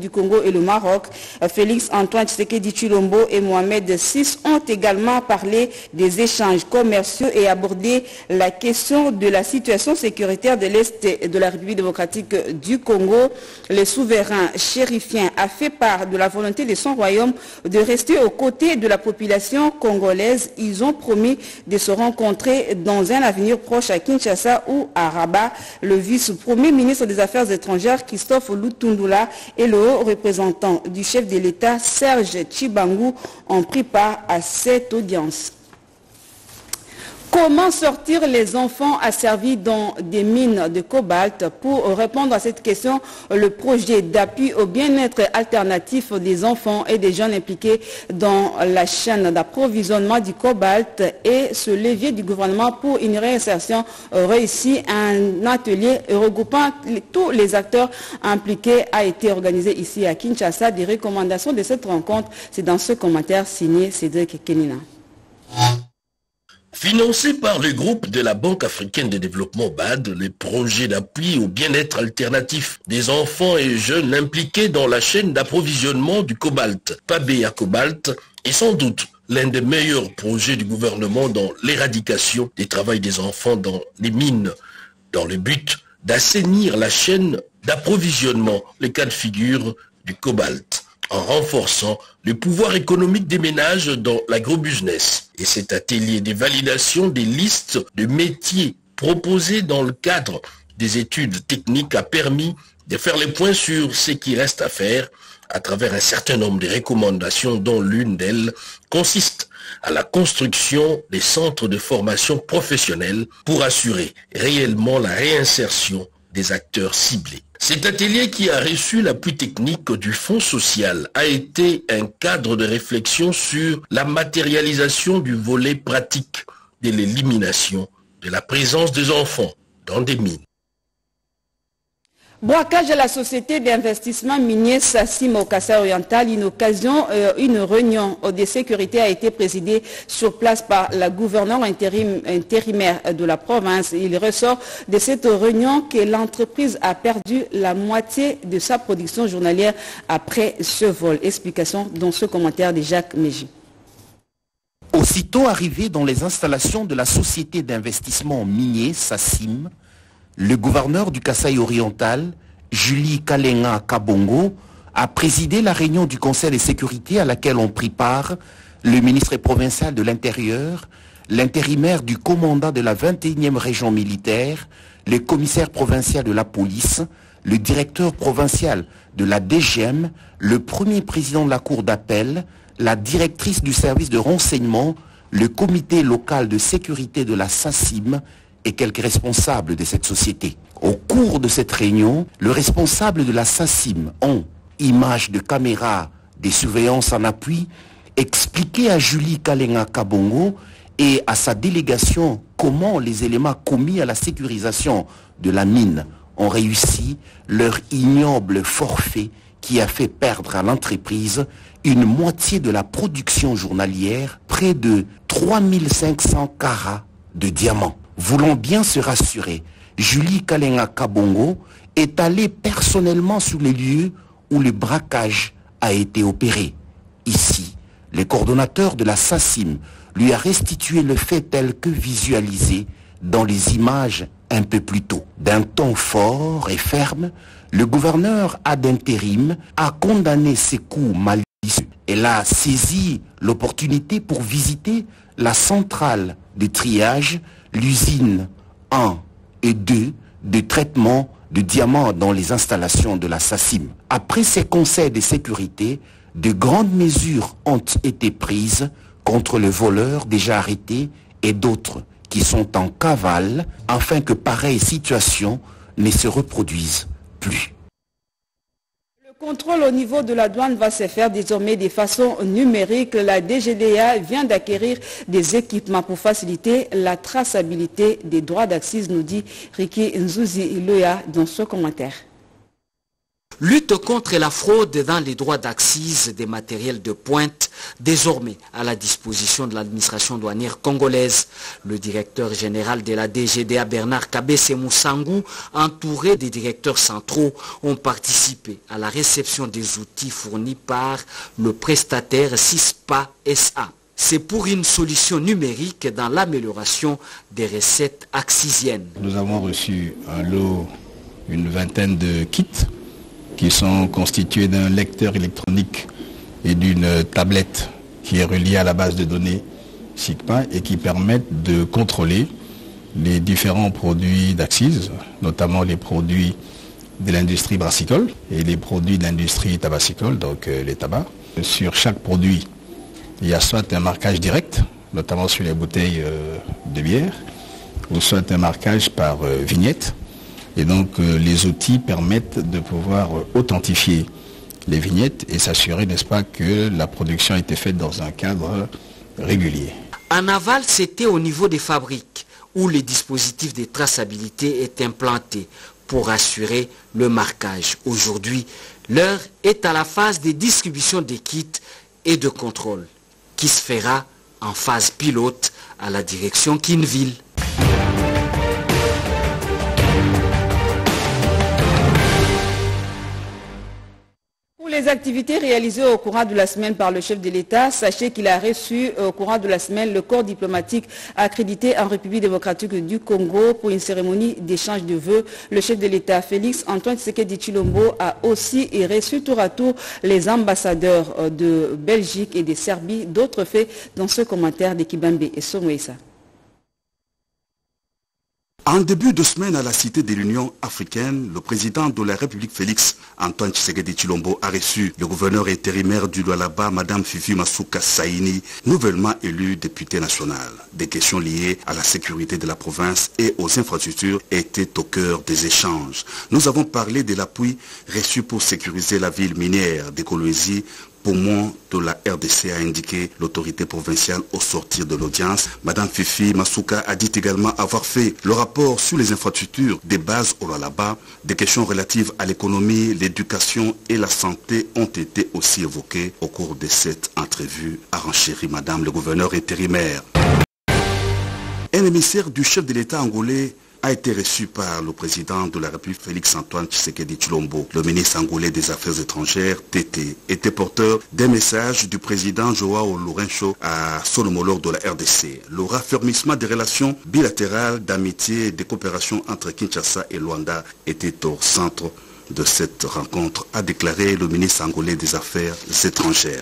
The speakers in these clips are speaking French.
du Congo et le Maroc, Félix Antoine Tshisekedi Chulombo et Mohamed VI ont également parlé des échanges commerciaux et abordé la question de la situation sécuritaire de l'Est de la République démocratique du Congo. Le souverain chérifien a fait part de la volonté de son royaume de rester aux côtés de la population congolaise. Ils ont promis de se rencontrer dans un avenir proche à Kinshasa ou à Rabat. Le vice-premier ministre des Affaires étrangères, Christophe Lutundula, et le haut représentant du chef de l'État, Serge Chibangu, ont pris part à cette audience. Comment sortir les enfants asservis dans des mines de cobalt Pour répondre à cette question, le projet d'appui au bien-être alternatif des enfants et des jeunes impliqués dans la chaîne d'approvisionnement du cobalt et ce levier du gouvernement pour une réinsertion réussie, un atelier regroupant tous les acteurs impliqués a été organisé ici à Kinshasa. Des recommandations de cette rencontre, c'est dans ce commentaire signé Cédric Kenina. Financé par le groupe de la Banque africaine de développement BAD, les projets d'appui au bien-être alternatif des enfants et jeunes impliqués dans la chaîne d'approvisionnement du cobalt, Pabea Cobalt, est sans doute l'un des meilleurs projets du gouvernement dans l'éradication des travails des enfants dans les mines, dans le but d'assainir la chaîne d'approvisionnement, les cas de figure du cobalt en renforçant le pouvoir économique des ménages dans l'agrobusiness. Et cet atelier de validation des listes de métiers proposés dans le cadre des études techniques a permis de faire les points sur ce qui reste à faire à travers un certain nombre de recommandations dont l'une d'elles consiste à la construction des centres de formation professionnelle pour assurer réellement la réinsertion des acteurs ciblés. Cet atelier qui a reçu l'appui technique du Fonds social a été un cadre de réflexion sur la matérialisation du volet pratique de l'élimination de la présence des enfants dans des mines. Braquage à la société d'investissement minier Sassim au Kassai oriental, une occasion, euh, une réunion de sécurité a été présidée sur place par la gouverneure intérim, intérimaire de la province. Il ressort de cette réunion que l'entreprise a perdu la moitié de sa production journalière après ce vol. Explication dans ce commentaire de Jacques Méji. Aussitôt arrivé dans les installations de la société d'investissement minier Sassim, le gouverneur du Kasaï oriental, Julie Kalenga Kabongo, a présidé la réunion du Conseil de sécurité à laquelle ont pris part le ministre provincial de l'Intérieur, l'intérimaire du commandant de la 21e région militaire, le commissaire provincial de la police, le directeur provincial de la DGM, le premier président de la cour d'appel, la directrice du service de renseignement, le comité local de sécurité de la SACIM et quelques responsables de cette société. Au cours de cette réunion, le responsable de la SACIM, en images de caméra des surveillances en appui, expliquait à Julie Kalenga Kabongo et à sa délégation comment les éléments commis à la sécurisation de la mine ont réussi leur ignoble forfait qui a fait perdre à l'entreprise une moitié de la production journalière, près de 3500 carats de diamants. Voulant bien se rassurer, Julie Kalenga Kabongo est allée personnellement sur les lieux où le braquage a été opéré. Ici, le coordonnateur de la SACIM lui a restitué le fait tel que visualisé dans les images un peu plus tôt. D'un ton fort et ferme, le gouverneur ad intérim a condamné ces coups malicieux. Elle a saisi l'opportunité pour visiter la centrale de triage, l'usine 1 et 2 de traitement de diamants dans les installations de la. Après ces conseils de sécurité, de grandes mesures ont été prises contre les voleurs déjà arrêtés et d'autres qui sont en cavale afin que pareille situation ne se reproduise plus. Le contrôle au niveau de la douane va se faire désormais de façon numérique. La DGDA vient d'acquérir des équipements pour faciliter la traçabilité des droits d'accise, nous dit Ricky Nzuzi Iloya dans ce commentaire. Lutte contre la fraude dans les droits d'accise des matériels de pointe, désormais à la disposition de l'administration douanière congolaise. Le directeur général de la DGDA, Bernard Kabese Moussangou, entouré des directeurs centraux, ont participé à la réception des outils fournis par le prestataire CISPA SA. C'est pour une solution numérique dans l'amélioration des recettes accisiennes. Nous avons reçu un lot, une vingtaine de kits qui sont constitués d'un lecteur électronique et d'une tablette qui est reliée à la base de données SIGPA et qui permettent de contrôler les différents produits d'Axis, notamment les produits de l'industrie brassicole et les produits de l'industrie tabassicole, donc euh, les tabacs. Sur chaque produit, il y a soit un marquage direct, notamment sur les bouteilles euh, de bière, ou soit un marquage par euh, vignette. Et donc les outils permettent de pouvoir authentifier les vignettes et s'assurer, n'est-ce pas, que la production a été faite dans un cadre régulier. En aval, c'était au niveau des fabriques où les dispositifs de traçabilité étaient implantés pour assurer le marquage. Aujourd'hui, l'heure est à la phase de distribution des kits et de contrôle qui se fera en phase pilote à la direction Kinville. Les activités réalisées au courant de la semaine par le chef de l'État, sachez qu'il a reçu au courant de la semaine le corps diplomatique accrédité en République démocratique du Congo pour une cérémonie d'échange de vœux. Le chef de l'État, Félix Antoine Tshisekedi Chilombo, a aussi reçu tour à tour les ambassadeurs de Belgique et de Serbie. D'autres faits dans ce commentaire d'Ekibambe et Somouessa. En début de semaine à la Cité de l'Union africaine, le président de la République Félix Antoine Tshisekedi Chilombo a reçu le gouverneur intérimaire du Lualaba, Madame Fifi Masuka Saini, nouvellement élue députée nationale. Des questions liées à la sécurité de la province et aux infrastructures étaient au cœur des échanges. Nous avons parlé de l'appui reçu pour sécuriser la ville minière de Kolwezi poumon de la RDC a indiqué l'autorité provinciale au sortir de l'audience. Madame Fifi Masuka a dit également avoir fait le rapport sur les infrastructures des bases au Lalaba. Des questions relatives à l'économie, l'éducation et la santé ont été aussi évoquées au cours de cette entrevue, a renchéri Madame le gouverneur intérimaire. Un émissaire du chef de l'État angolais a été reçu par le président de la République Félix Antoine Tshisekedi Chilombo. Le ministre angolais des Affaires étrangères, TT, était porteur des messages du président Joao Lourenço à son homologue de la RDC. Le raffermissement des relations bilatérales d'amitié et de coopération entre Kinshasa et Luanda était au centre de cette rencontre, a déclaré le ministre angolais des Affaires étrangères.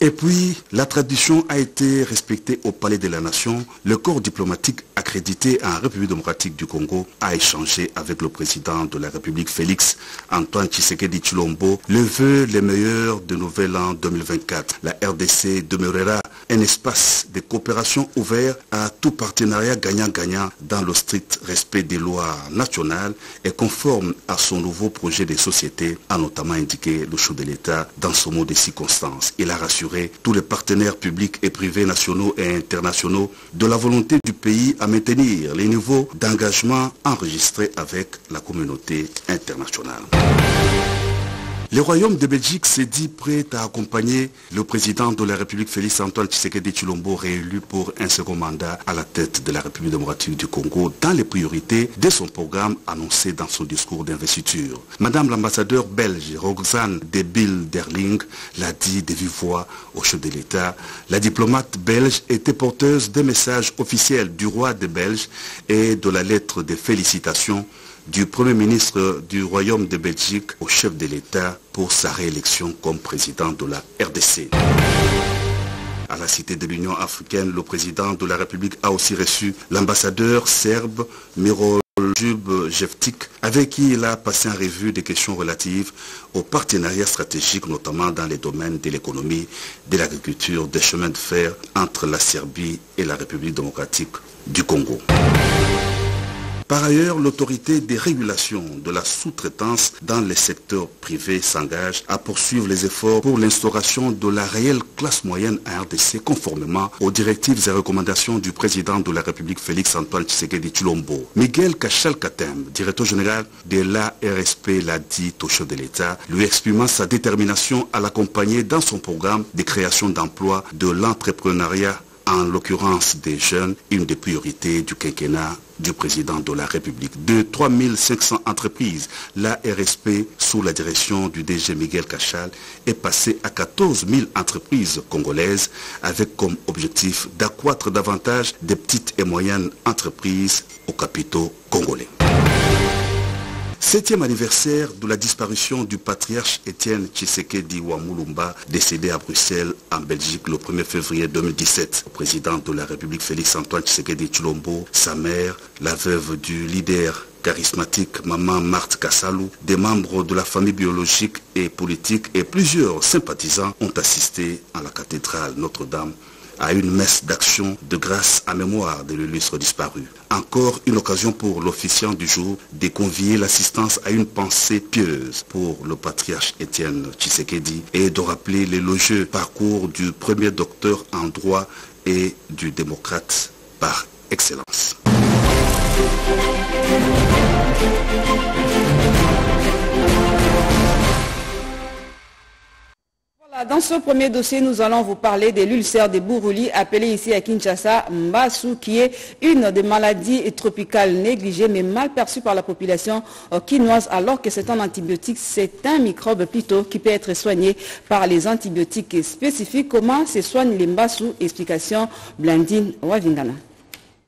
Et puis, la tradition a été respectée au Palais de la Nation. Le corps diplomatique accrédité en République démocratique du Congo a échangé avec le président de la République, Félix Antoine Tshisekedi Chilombo, le vœu les meilleurs de Nouvel An 2024. La RDC demeurera un espace de coopération ouvert à tout partenariat gagnant-gagnant dans le strict respect des lois nationales et conforme à son nouveau projet de société, a notamment indiqué le chef de l'État dans ce mot de circonstances. Il a rassuré tous les partenaires publics et privés nationaux et internationaux de la volonté du pays à maintenir les niveaux d'engagement enregistrés avec la communauté internationale. Le Royaume de Belgique s'est dit prêt à accompagner le président de la République Félix Antoine Tshisekedi Chilombo réélu pour un second mandat à la tête de la République démocratique du Congo dans les priorités de son programme annoncé dans son discours d'investiture. Madame l'ambassadeur belge Roxane Debil Derling l'a dit de vive voix au chef de l'État. La diplomate belge était porteuse des messages officiels du roi de Belge et de la lettre de félicitations du Premier ministre du Royaume de Belgique au chef de l'État pour sa réélection comme président de la RDC. À la Cité de l'Union africaine, le président de la République a aussi reçu l'ambassadeur serbe Miroljub Jeftik, avec qui il a passé en revue des questions relatives aux partenariats stratégiques, notamment dans les domaines de l'économie, de l'agriculture, des chemins de fer entre la Serbie et la République démocratique du Congo. Par ailleurs, l'autorité des régulations de la sous-traitance dans les secteurs privés s'engage à poursuivre les efforts pour l'instauration de la réelle classe moyenne à RDC conformément aux directives et recommandations du président de la République Félix-Antoine Tshisekedi Chulombo. Miguel Kachal Katem, directeur général de l'ARSP, l'a dit au chef de l'État, lui exprimant sa détermination à l'accompagner dans son programme de création d'emplois de l'entrepreneuriat en l'occurrence des jeunes, une des priorités du quinquennat du président de la République. De 3500 entreprises, la RSP, sous la direction du DG Miguel Cachal, est passée à 14 000 entreprises congolaises avec comme objectif d'accroître davantage des petites et moyennes entreprises aux capitaux congolais. Septième anniversaire de la disparition du patriarche Étienne Tshisekedi Wamulumba, décédé à Bruxelles, en Belgique, le 1er février 2017. Le président de la République, Félix-Antoine Tshisekedi Chulombo, sa mère, la veuve du leader charismatique Maman Marthe Kassalou, des membres de la famille biologique et politique et plusieurs sympathisants ont assisté à la cathédrale Notre-Dame à une messe d'action de grâce à mémoire de l'illustre disparu. Encore une occasion pour l'officiant du jour de convier l'assistance à une pensée pieuse pour le patriarche Étienne Tshisekedi et de rappeler l'élogieux parcours du premier docteur en droit et du démocrate par excellence. Dans ce premier dossier, nous allons vous parler de l'ulcère de Bourouli, appelé ici à Kinshasa Mbasu, qui est une des maladies tropicales négligées mais mal perçues par la population quinoise, alors que c'est un antibiotique, c'est un microbe plutôt qui peut être soigné par les antibiotiques spécifiques. Comment se soigne les Mbasu Explication Blandine Wavingana.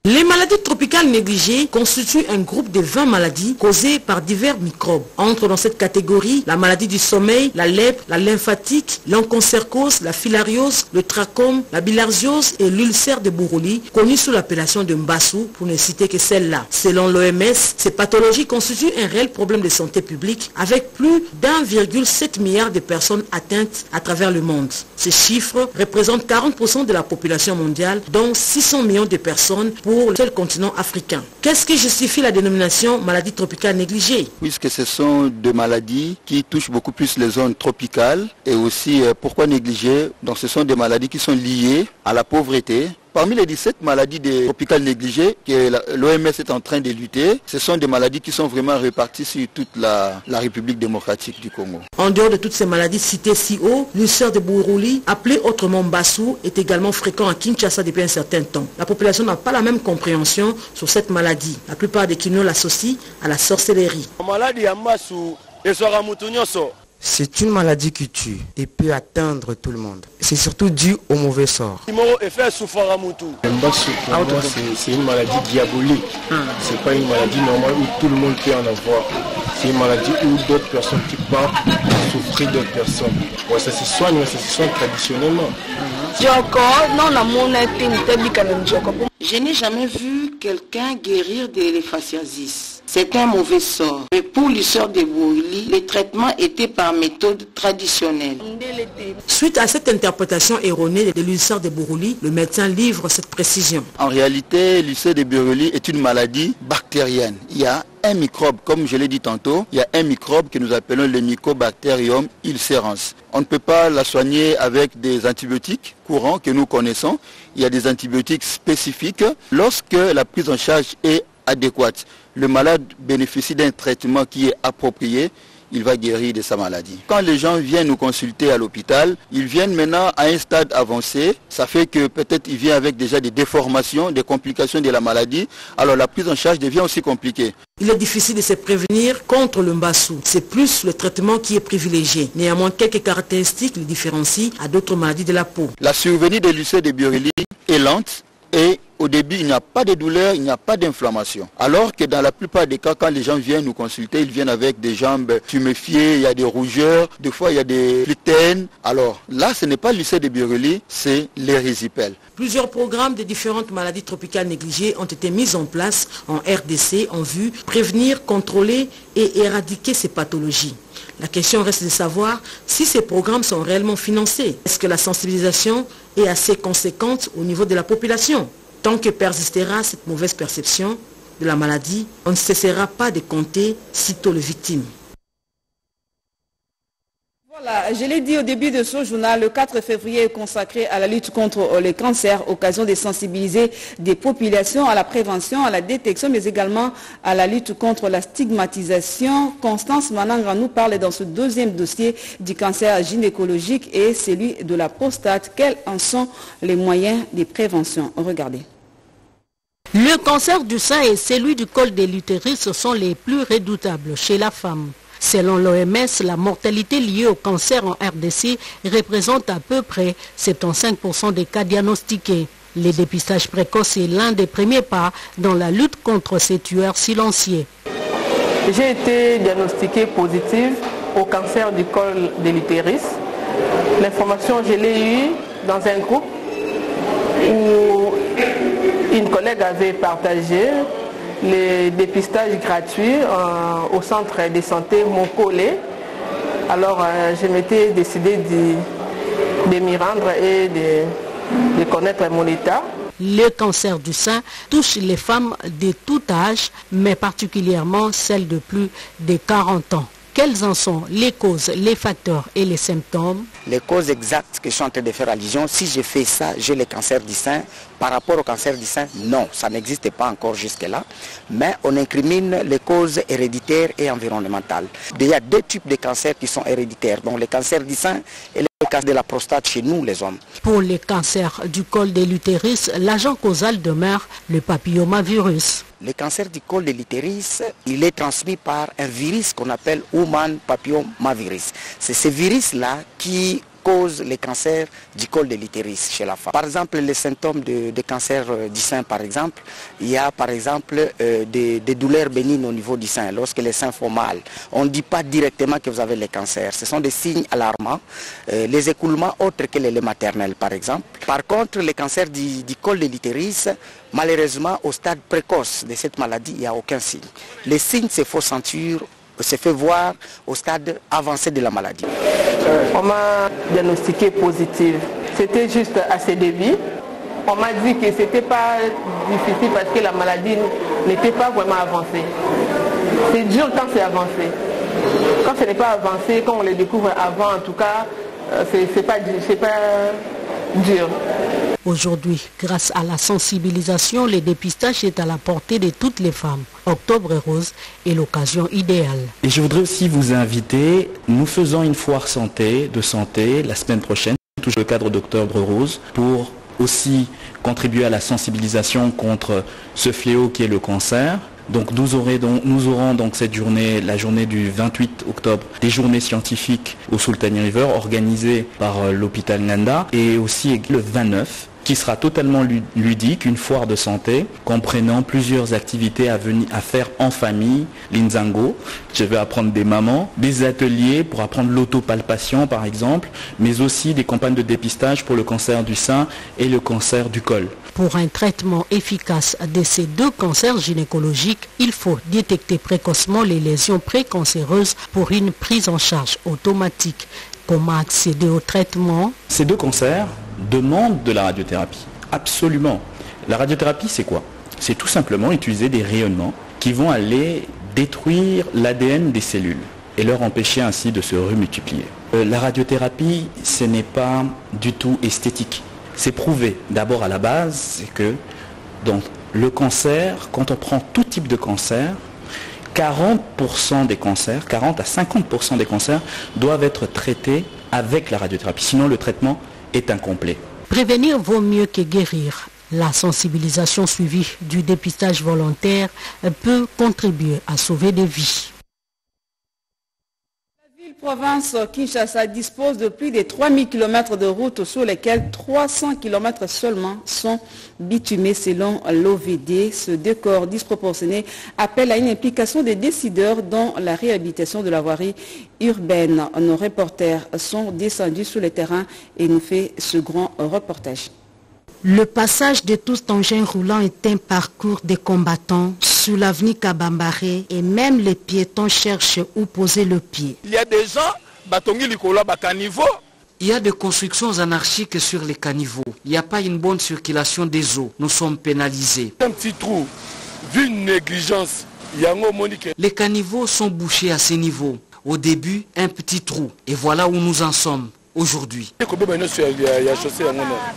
Les maladies tropicales négligées constituent un groupe de 20 maladies causées par divers microbes. Entre dans cette catégorie la maladie du sommeil, la lèpre, la lymphatique, l'onchocercose, la filariose, le trachome, la bilharziose et l'ulcère de Bourouli, connue sous l'appellation de Mbassou, pour ne citer que celle-là. Selon l'OMS, ces pathologies constituent un réel problème de santé publique avec plus d'1,7 milliard de personnes atteintes à travers le monde. Ces chiffres représentent 40% de la population mondiale, dont 600 millions de personnes pour le seul continent africain. Qu'est-ce qui justifie la dénomination maladie tropicale négligée? Puisque ce sont des maladies qui touchent beaucoup plus les zones tropicales et aussi euh, pourquoi négliger? Donc ce sont des maladies qui sont liées à la pauvreté, Parmi les 17 maladies tropicales négligées que l'OMS est en train de lutter, ce sont des maladies qui sont vraiment réparties sur toute la, la République démocratique du Congo. En dehors de toutes ces maladies citées si haut, l'ulcère de Bourouli, appelé autrement Bassou, est également fréquent à Kinshasa depuis un certain temps. La population n'a pas la même compréhension sur cette maladie. La plupart des Kino l'associent à la sorcellerie. C'est une maladie qui tue et peut atteindre tout le monde. C'est surtout dû au mauvais sort. C'est une maladie diabolique. C'est pas une maladie normale où tout le monde peut en avoir. C'est une maladie où d'autres personnes qui partent souffrir d'autres personnes. Ouais, ça se soigne, mais ça se soigne traditionnellement. Je n'ai jamais vu quelqu'un guérir de l'éphaciasis. C'est un mauvais sort. Mais pour l'histoire de Bourli, le traitement était par méthode traditionnelle. Suite à cette interprétation erronée de l'ulcère de Bourli, le médecin livre cette précision. En réalité, l'ulcère de Buruli est une maladie bactérienne. Il y a un microbe, comme je l'ai dit tantôt, il y a un microbe que nous appelons le Mycobacterium ulcerans. On ne peut pas la soigner avec des antibiotiques courants que nous connaissons. Il y a des antibiotiques spécifiques lorsque la prise en charge est adéquate. Le malade bénéficie d'un traitement qui est approprié, il va guérir de sa maladie. Quand les gens viennent nous consulter à l'hôpital, ils viennent maintenant à un stade avancé. Ça fait que peut-être ils viennent avec déjà des déformations, des complications de la maladie. Alors la prise en charge devient aussi compliquée. Il est difficile de se prévenir contre le mbassou. C'est plus le traitement qui est privilégié. Néanmoins, quelques caractéristiques le différencient à d'autres maladies de la peau. La survenue de l'ulcère de Burili est lente et au début, il n'y a pas de douleur, il n'y a pas d'inflammation. Alors que dans la plupart des cas, quand les gens viennent nous consulter, ils viennent avec des jambes tuméfiées, il y a des rougeurs, des fois il y a des gluten. Alors là, ce n'est pas l'ulcère de Buruli, c'est l'érysipèle. Plusieurs programmes de différentes maladies tropicales négligées ont été mis en place en RDC en vue de prévenir, contrôler et éradiquer ces pathologies. La question reste de savoir si ces programmes sont réellement financés. Est-ce que la sensibilisation est assez conséquente au niveau de la population Tant que persistera cette mauvaise perception, de la maladie, on ne cessera pas de compter sitôt les victimes. Je l'ai dit au début de ce journal, le 4 février est consacré à la lutte contre les cancers, occasion de sensibiliser des populations à la prévention, à la détection, mais également à la lutte contre la stigmatisation. Constance Manangra nous parle dans ce deuxième dossier du cancer gynécologique et celui de la prostate. Quels en sont les moyens de prévention? Regardez. Le cancer du sein et celui du col de l'utérus sont les plus redoutables chez la femme. Selon l'OMS, la mortalité liée au cancer en RDC représente à peu près 75% des cas diagnostiqués. Le dépistage précoce est l'un des premiers pas dans la lutte contre ces tueurs silencieux. J'ai été diagnostiquée positive au cancer du col de l'utérus. L'information, je l'ai eue dans un groupe où une collègue avait partagé les dépistages gratuits euh, au centre de santé Montcolé. Alors euh, je m'étais décidé de, m'y rendre et de connaître mon état. Le cancer du sein touche les femmes de tout âge, mais particulièrement celles de plus de 40 ans. Quelles en sont les causes, les facteurs et les symptômes? Les causes exactes que je suis en train de faire allusion, si je fais ça, j'ai le cancer du sein. Par rapport au cancer du sein, non, ça n'existe pas encore jusque-là. Mais on incrimine les causes héréditaires et environnementales. Il y a deux types de cancers qui sont héréditaires, donc le cancer du sein et le cancer de la prostate chez nous, les hommes. Pour les cancers du col de l'utérus, l'agent causal demeure le papillomavirus. Le cancer du col de l'utérus, il est transmis par un virus qu'on appelle Human papillomavirus. C'est ce virus-là qui cause les cancers du col de l'utérus chez la femme. Par exemple, les symptômes de, cancer du sein, par exemple, il y a par exemple euh, des, douleurs bénignes au niveau du sein, lorsque les seins font mal. On ne dit pas directement que vous avez le cancer. Ce sont des signes alarmants. Euh, les écoulements autres que les laits maternels, par exemple. Par contre, le cancer du, col de l'utérus, malheureusement, au stade précoce de cette maladie, il n'y a aucun signe. Les signes se font sentir se fait voir au stade avancé de la maladie. On m'a diagnostiqué positive. C'était juste à ses débuts. On m'a dit que ce n'était pas difficile parce que la maladie n'était pas vraiment avancée. C'est dur quand c'est avancé. Quand ce n'est pas avancé, quand on le découvre avant, en tout cas, c'est pas, pas dur. Aujourd'hui, grâce à la sensibilisation, le dépistage est à la portée de toutes les femmes. Octobre Rose est l'occasion idéale. Et je voudrais aussi vous inviter, nous faisons une foire santé, de santé, la semaine prochaine, toujours le cadre d'Octobre Rose, pour aussi contribuer à la sensibilisation contre ce fléau qui est le cancer. Donc nous, aurons donc cette journée, la journée du 28 octobre, des journées scientifiques au Sultani River organisées par euh, l'hôpital Nanda et aussi le 29 qui sera totalement ludique, une foire de santé comprenant plusieurs activités à faire en famille, l'inzango, je vais apprendre des mamans, des ateliers pour apprendre l'autopalpation par exemple, mais aussi des campagnes de dépistage pour le cancer du sein et le cancer du col. Pour un traitement efficace de ces deux cancers gynécologiques, il faut détecter précocement les lésions précancéreuses pour une prise en charge automatique. Comment accéder au traitement? Ces deux cancers demandent de la radiothérapie. Absolument. La radiothérapie, c'est quoi? C'est tout simplement utiliser des rayonnements qui vont aller détruire l'ADN des cellules et leur empêcher ainsi de se remultiplier. Euh, la radiothérapie, ce n'est pas du tout esthétique. C'est prouvé d'abord à la base, c'est que dans le cancer, quand on prend tout type de cancer, 40% des cancers, 40 à 50% des cancers doivent être traités avec la radiothérapie. Sinon, le traitement est incomplet. Prévenir vaut mieux que guérir. La sensibilisation suivie du dépistage volontaire peut contribuer à sauver des vies. La province Kinshasa dispose de plus de 3000 km de routes sur lesquelles 300 km seulement sont bitumés selon l'OVD. Ce décor disproportionné appelle à une implication des décideurs dans la réhabilitation de la voirie urbaine. Nos reporters sont descendus sur le terrain et nous fait ce grand reportage. Le passage de tous engins roulants est un parcours des combattants sur l'avenue Kabambaré et même les piétons cherchent où poser le pied. Il y a des gens, batongi likolo bakanivo. Il y a des constructions anarchiques sur les caniveaux. Il n'y a pas une bonne circulation des eaux. Nous sommes pénalisés. Un petit trou vu une négligence Les caniveaux sont bouchés à ces niveaux. Au début, un petit trou. Et voilà où nous en sommes aujourd'hui.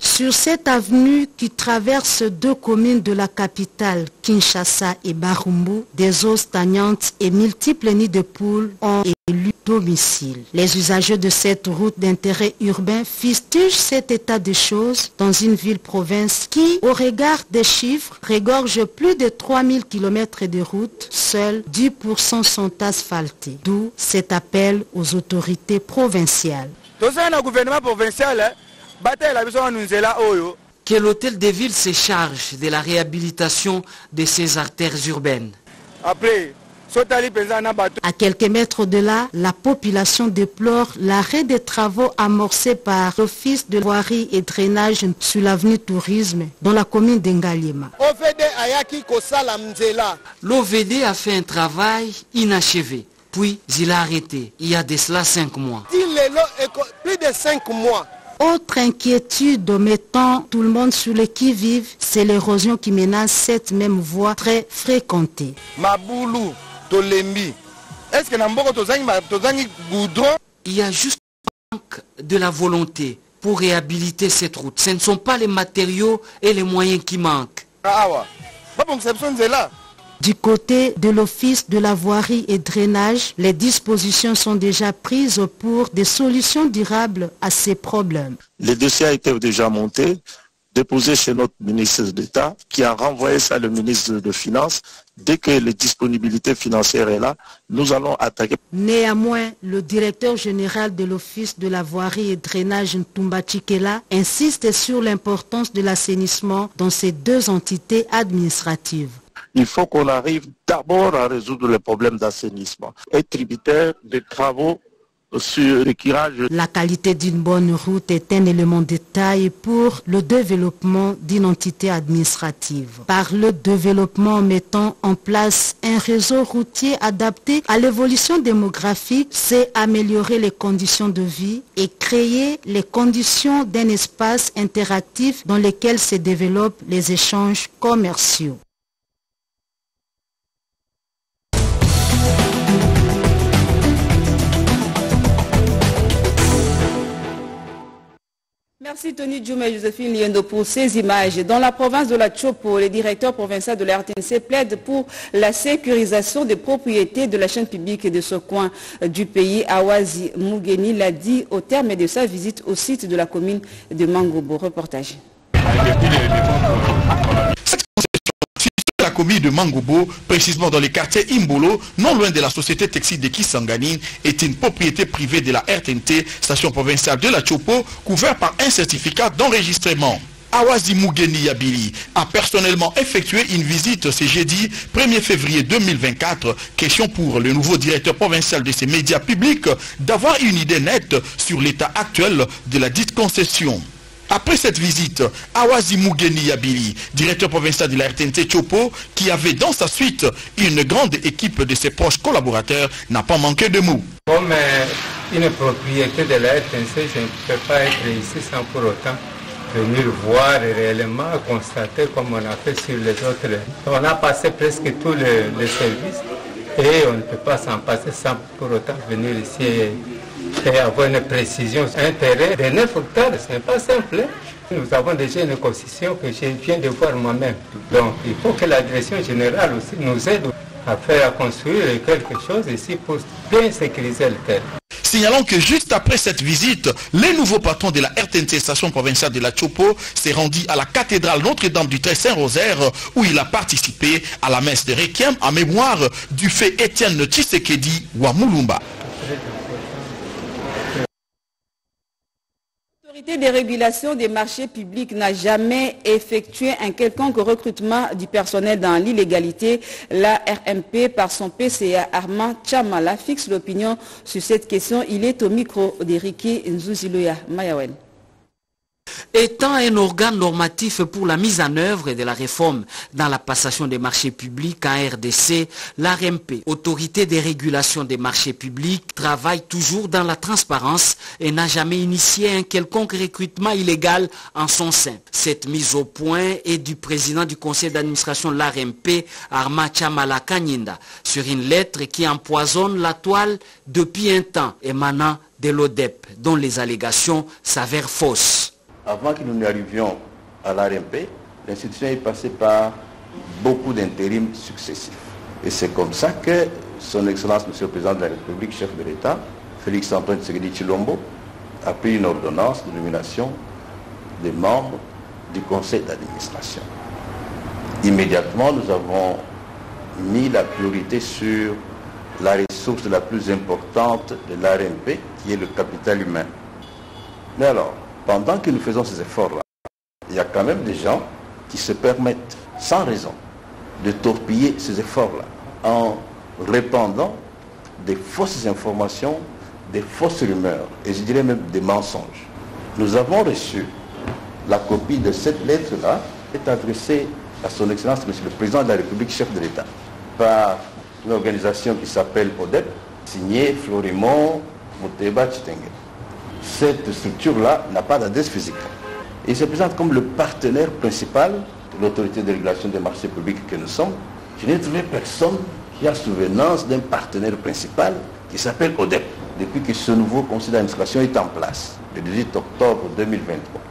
Sur cette avenue qui traverse deux communes de la capitale, Kinshasa et Barumbu, des eaux stagnantes et multiples nids de poules ont élu domicile. Les usagers de cette route d'intérêt urbain fustigent cet état de choses dans une ville-province qui, au regard des chiffres, regorge plus de 3000 km de route. Seuls 10% sont asphaltés. D'où cet appel aux autorités provinciales. Tozala na gouvernement provincial batela biso wana nzela oyo Que l'hôtel de ville se charge de la réhabilitation de ces artères urbaines. après À quelques mètres de là, la population déplore l'arrêt des travaux amorcés par l'Office de voirie et drainage sur l'avenue Tourisme dans la commune nzela L'OVD a fait un travail inachevé. Puis il a arrêté, il y a de cela cinq mois. plus de 5 mois Autre inquiétude mettant tout le monde sur le qui-vive, c'est l'érosion qui menace cette même voie très fréquentée. tolembi estce tozangi goudron? Il y a juste manque de la volonté pour réhabiliter cette route. Ce ne sont pas les matériaux et les moyens qui manquent. Du côté de l'Office de la voirie et drainage, les dispositions sont déjà prises pour des solutions durables à ces problèmes. Le dossier a été déjà monté, déposé chez notre ministre d'État, qui a renvoyé ça au ministre de Finances. Dès que la disponibilité financière est là, nous allons attaquer. Néanmoins, le directeur général de l'Office de la voirie et drainage Ntumba Chikela insiste sur l'importance de l'assainissement dans ces deux entités administratives. Il faut qu'on arrive d'abord à résoudre le problème d'assainissement. Et tributaire des travaux sur le curage La qualité d'une bonne route est un élément de taille pour le développement d'une entité administrative. Par le développement mettant en place un réseau routier adapté à l'évolution démographique, c'est améliorer les conditions de vie et créer les conditions d'un espace interactif dans lequel se développent les échanges commerciaux. Merci Tony Djouma et Joséphine Liendo pour ces images. Dans la province de la Chopo, le directeur provincial de la RTNC plaide pour la sécurisation des propriétés de la chaîne publique de ce coin du pays. Awazi Mougeni l'a dit au terme de sa visite au site de la commune de Mangobo. Reportage. la commune de Mangobo, précisément dans le quartier Imbolo, non loin de la société textile de Kisangani, est une propriété privée de la RTNT, station provinciale de la Chopo, couvert par un certificat d'enregistrement. Awazi Yabili a personnellement effectué une visite ce jeudi 1er février 2024. Question pour le nouveau directeur provincial de ces médias publics d'avoir une idée nette sur l'état actuel de la dite concession. Après cette visite, Awazi Yabili, directeur provincial de la RTNT Chopo, qui avait dans sa suite une grande équipe de ses proches collaborateurs, n'a pas manqué de mots. Comme euh, une propriété de la RTNC, je ne peux pas être ici sans pour autant venir voir et réellement constater comme on a fait sur les autres. On a passé presque tous les, services et on ne peut pas s'en passer sans pour autant venir ici et avoir une précision. Un terrain de 9 hectares, ce n'est pas simple. hein. Nous avons déjà une concession que je viens de voir moi-même. Donc il faut que la direction générale aussi nous aide à faire construire quelque chose ici pour bien sécuriser le terrain. Signalons que juste après cette visite, le nouveau patron de la RTNT station provinciale de la Chopo s'est rendu à la cathédrale Notre-Dame du Très Saint-Rosaire où il a participé à la messe de Requiem en mémoire du fait Étienne Tshisekedi Wamulumba. L'autorité des régulations des marchés publics n'a jamais effectué un quelconque recrutement du personnel dans l'illégalité. La RMP, par son PCA Armand Chamala, fixe l'opinion sur cette question. Il est au micro d'Eriké Nzuziloya Mayawen. Étant un organe normatif pour la mise en œuvre de la réforme dans la passation des marchés publics en RDC, l'ARMP, Autorité des régulations des marchés publics, travaille toujours dans la transparence et n'a jamais initié un quelconque recrutement illégal en son sein. Cette mise au point est du président du conseil d'administration de l'ARMP, Arma Chamala Kanyinda, sur une lettre qui empoisonne la toile depuis un temps émanant de l'ODEP, dont les allégations s'avèrent fausses. Avant que nous n'arrivions à l'ARMP, l'institution est passée par beaucoup d'intérim successifs. Et c'est comme ça que son Excellence, Monsieur le Président de la République, chef de l'État, Félix Antoine Tshisekedi Chilombo, a pris une ordonnance de nomination des membres du conseil d'administration. Immédiatement, nous avons mis la priorité sur la ressource la plus importante de l'ARMP, qui est le capital humain. Mais alors, pendant que nous faisons ces efforts-là, il y a quand même des gens qui se permettent, sans raison, de torpiller ces efforts-là en répandant des fausses informations, des fausses rumeurs, et je dirais même des mensonges. Nous avons reçu la copie de cette lettre-là, qui est adressée à son Excellence, Monsieur le Président de la République, chef de l'État, par une organisation qui s'appelle ODEP, signée Florimont Muteba Chitenge. Cette structure-là n'a pas d'adresse physique. Il se présente comme le partenaire principal de l'autorité de régulation des marchés publics que nous sommes. Je n'ai trouvé personne qui a souvenance d'un partenaire principal qui s'appelle ODEP, depuis que ce nouveau conseil d'administration est en place, le 18 octobre 2023.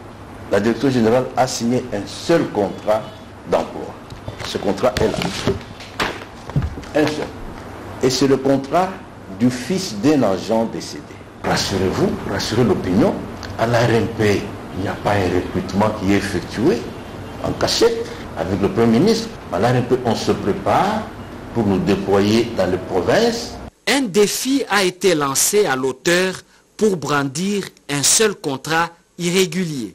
La direction générale a signé un seul contrat d'emploi. Ce contrat est là. Un seul. Et c'est le contrat du fils d'un agent décédé. Rassurez-vous, rassurez l'opinion, à l'ARMP, il n'y a pas un recrutement qui est effectué en cachette avec le Premier ministre. À l'ARMP, on se prépare pour nous déployer dans les provinces. Un défi a été lancé à l'auteur pour brandir un seul contrat irrégulier.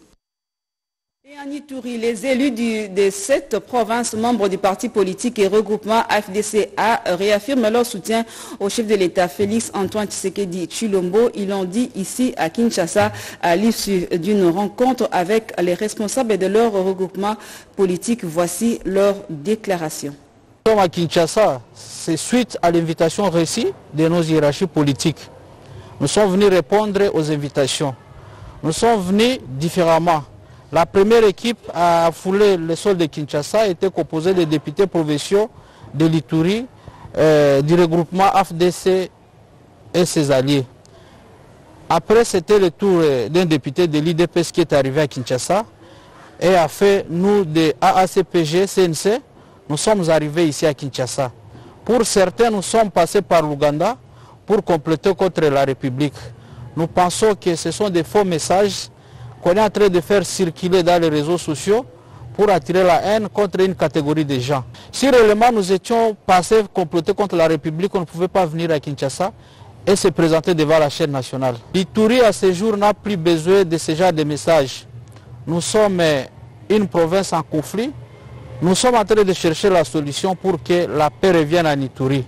Les élus du- de cette province, membres du parti politique et regroupement AFDCA, réaffirment leur soutien au chef de l'État, Félix Antoine Tshisekedi Chilombo. Ils l'ont dit ici à Kinshasa à l'issue d'une rencontre avec les responsables de leur regroupement politique. Voici leur déclaration. Nous sommes à Kinshasa, c'est suite à l'invitation reçue de nos hiérarchies politiques. Nous sommes venus répondre aux invitations. Nous sommes venus différemment. La première équipe à fouler le sol de Kinshasa était composée de députés provinciaux de l'Ituri, euh, du regroupement AFDC et ses alliés. Après, c'était le tour euh, d'un député de l'IDPS qui est arrivé à Kinshasa et a fait, nous, de AACPG, CNC, nous sommes arrivés ici à Kinshasa. Pour certains, nous sommes passés par l'Ouganda pour compléter contre la République. Nous pensons que ce sont des faux messages qu'on est en train de faire circuler dans les réseaux sociaux pour attirer la haine contre une catégorie de gens. Si réellement nous étions passés compléter contre la République, on ne pouvait pas venir à Kinshasa et se présenter devant la chaîne nationale. L'Itourie à ce jour n'a plus besoin de ce genre de messages. Nous sommes euh, une province en conflit. Nous sommes en train de chercher la solution pour que la paix revienne en Itourie.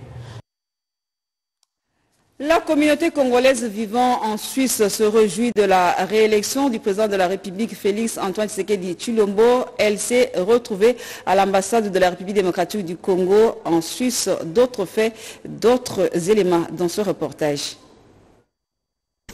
La communauté congolaise vivant en Suisse se réjouit de la réélection du président de la République Félix Antoine Tshisekedi Chilombo. Elle s'est retrouvée à l'ambassade de la République démocratique du Congo en Suisse. D'autres faits, d'autres éléments dans ce reportage.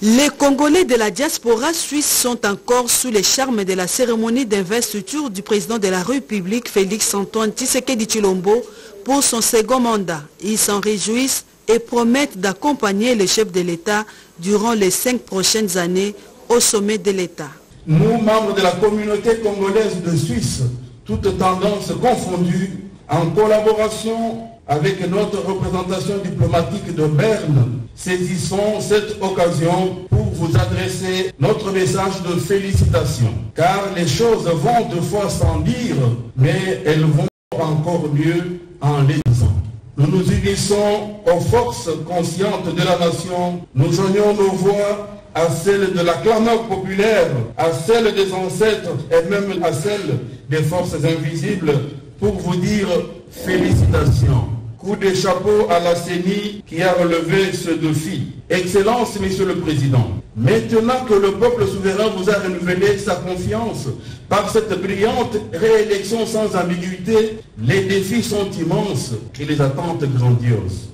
Les Congolais de la diaspora suisse sont encore sous les charmes de la cérémonie d'investiture du président de la République Félix Antoine Tshisekedi Chilombo pour son second mandat. Ils s'en réjouissent et promettent d'accompagner le chef de l'État durant les cinq prochaines années au sommet de l'État. Nous, membres de la communauté congolaise de Suisse, toutes tendances confondues, en collaboration avec notre représentation diplomatique de Berne, saisissons cette occasion pour vous adresser notre message de félicitations. Car les choses vont deux fois sans dire, mais elles vont encore mieux en les disant. Nous nous unissons aux forces conscientes de la nation. Nous joignons nos voix à celles de la clameur populaire, à celles des ancêtres et même à celles des forces invisibles pour vous dire félicitations. Coup de chapeau à la CENI qui a relevé ce défi. Excellence, Monsieur le Président, Maintenant que le peuple souverain vous a renouvelé sa confiance par cette brillante réélection sans ambiguïté, les défis sont immenses et les attentes grandioses.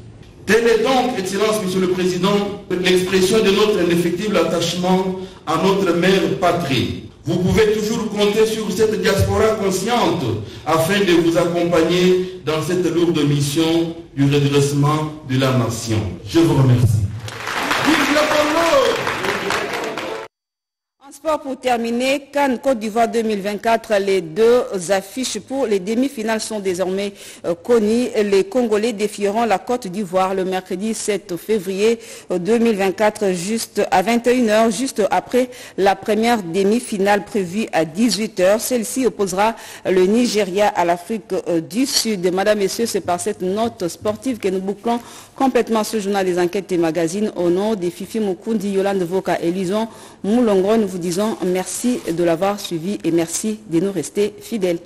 Telle est donc, Excellence, Monsieur le Président, l'expression de notre indéfectible attachement à notre mère patrie. Vous pouvez toujours compter sur cette diaspora consciente afin de vous accompagner dans cette lourde mission du redressement de la nation. Je vous remercie. Vive le Congo En sport pour terminer, Cannes Côte d'Ivoire 2024, les deux affiches pour les demi-finales sont désormais euh, connues. Les Congolais défieront la Côte d'Ivoire le mercredi 7 février 2024 juste à 21h, juste après la première demi-finale prévue à 18h. Celle-ci opposera le Nigeria à l'Afrique euh, du Sud. Madame, Messieurs, c'est par cette note sportive que nous bouclons complètement ce journal des enquêtes et magazines au nom des Fifi Mukundi, Yolande Voka et Lison Moulongro. Nous vous disons merci de l'avoir suivi et merci de nous rester fidèles.